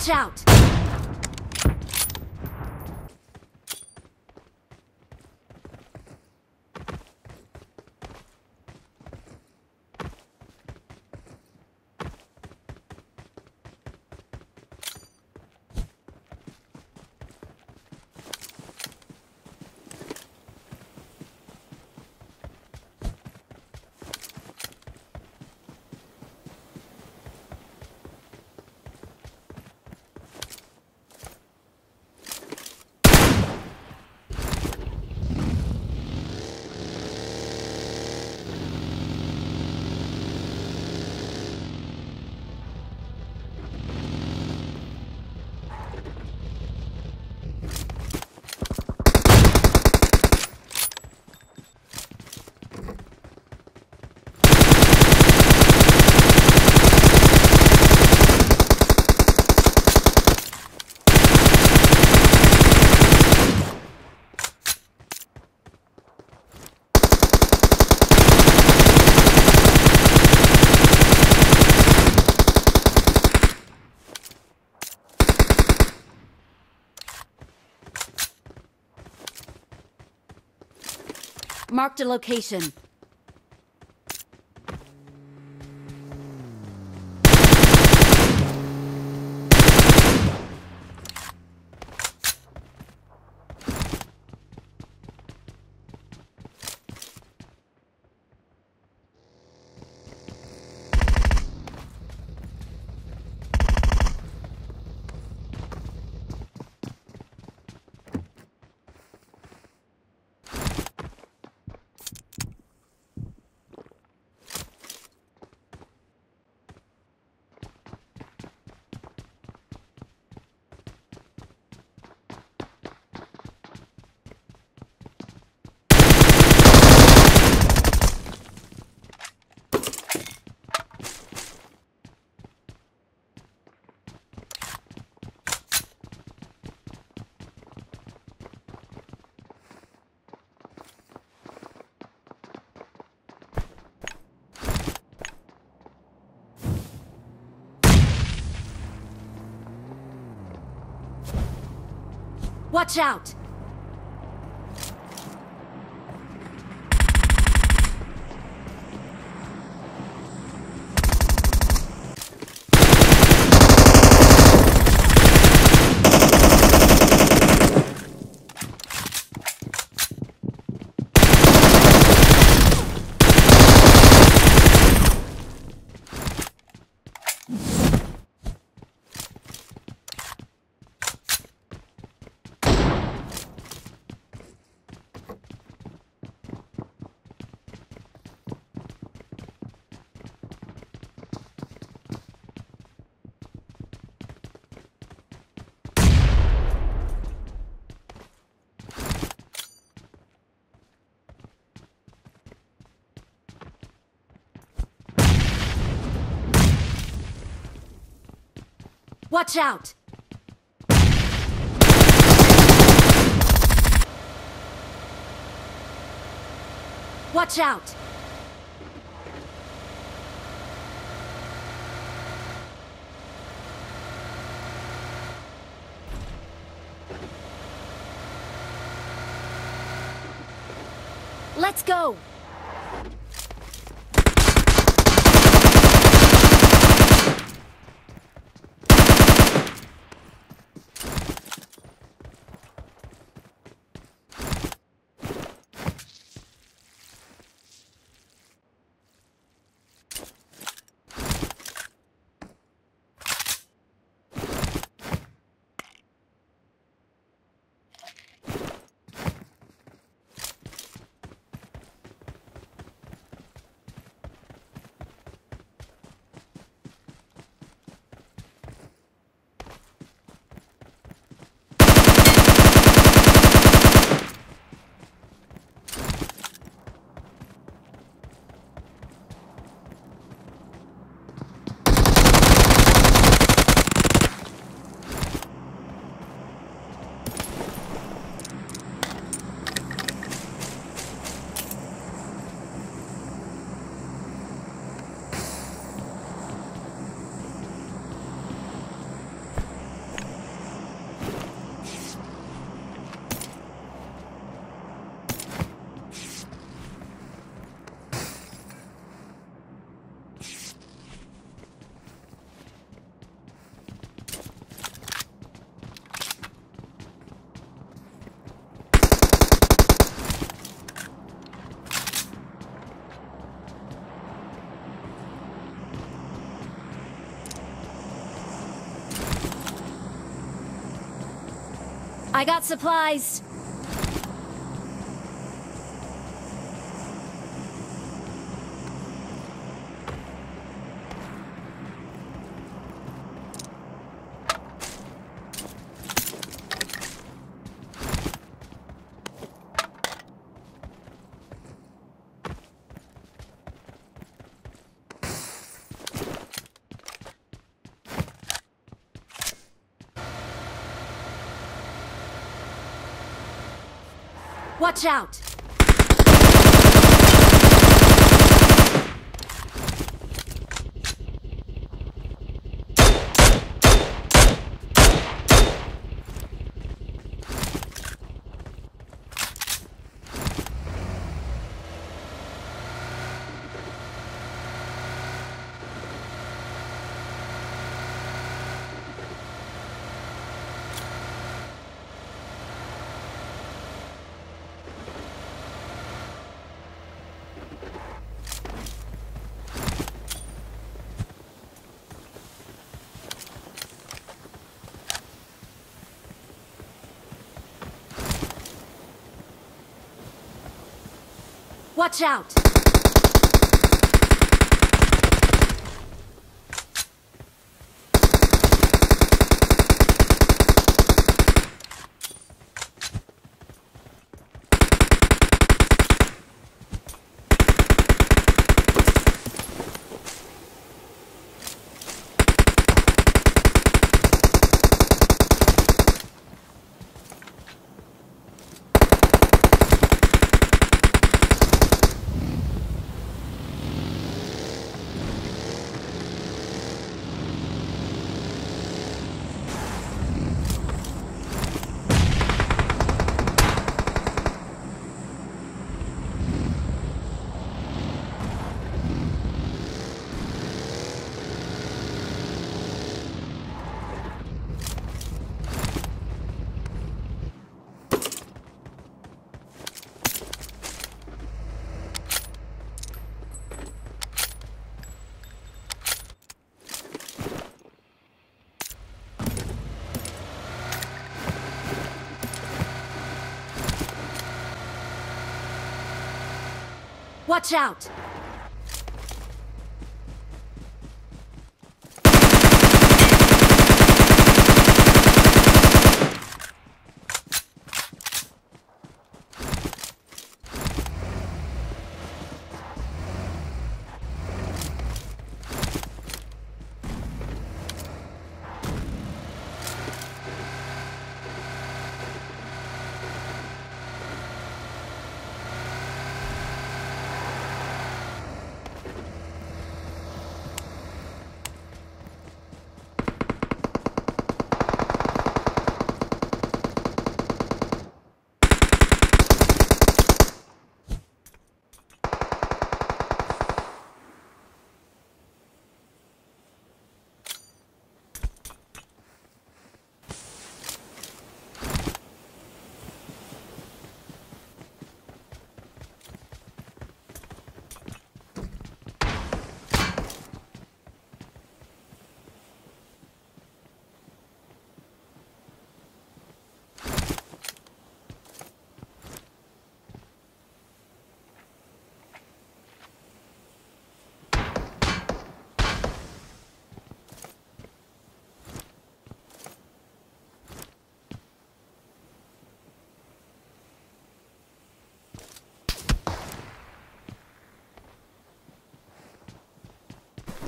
Watch out! Marked a location. Watch out! Watch out! Watch out! Let's go! I got supplies. Watch out! Watch out! Watch out!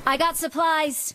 I got supplies.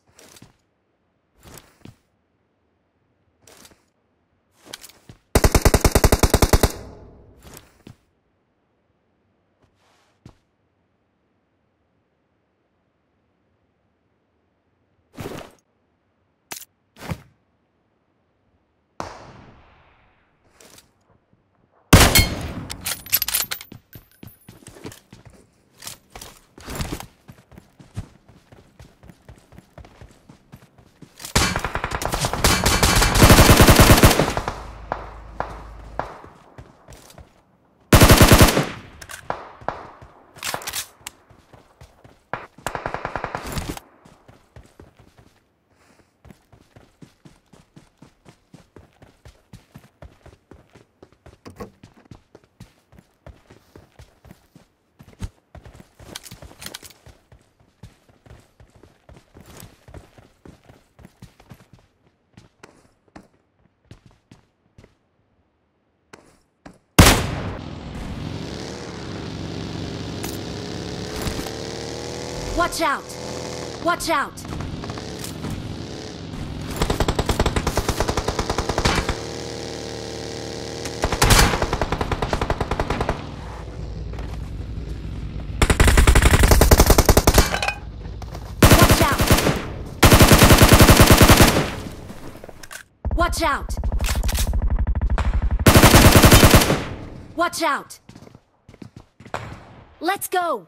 Watch out! Watch out! Watch out! Watch out! Let's go!